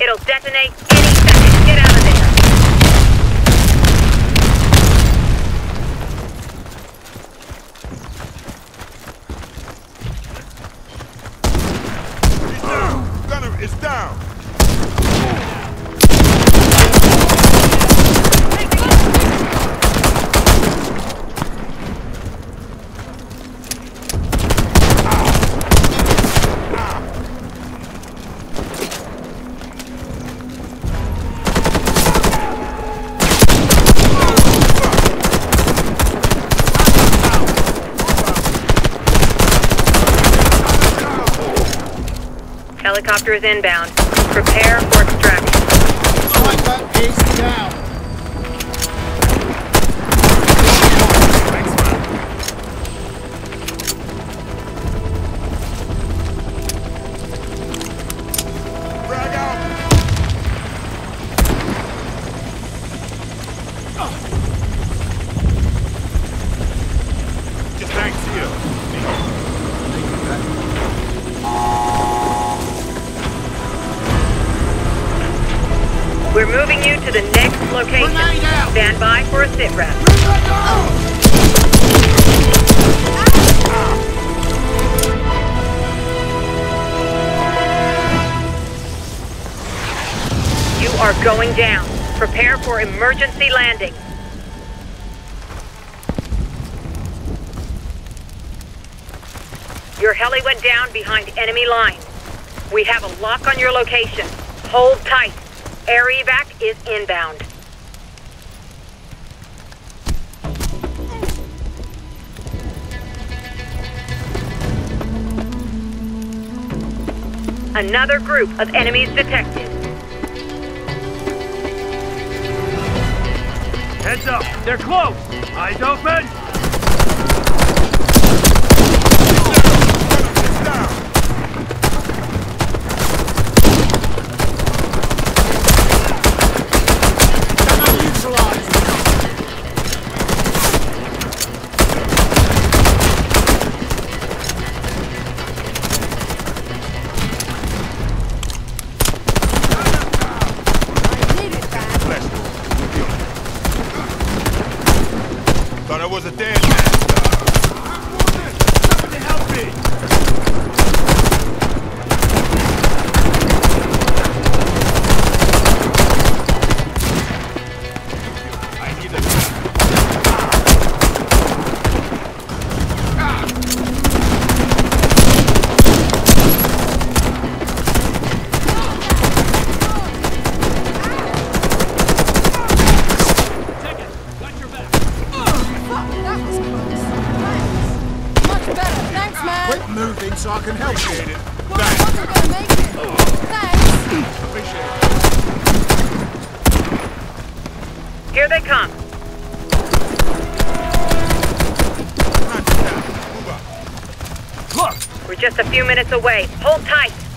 It'll detonate any second. Get out of there. He's down. Gunner is down. Helicopter is inbound. Prepare for extraction. Sniper is down. We're moving you to the next location. Stand by for a sit rep. You are going down. Prepare for emergency landing. Your heli went down behind enemy lines. We have a lock on your location. Hold tight. Air evac is inbound. Another group of enemies detected. Heads up, they're close. Eyes open. Thought I was a dead man. Somebody help me. So I can help you. It. Well, I wasn't gonna make it. Thanks. Appreciate it. Here they come. Hands down. Move up. Look, We're just a few minutes away. Hold tight.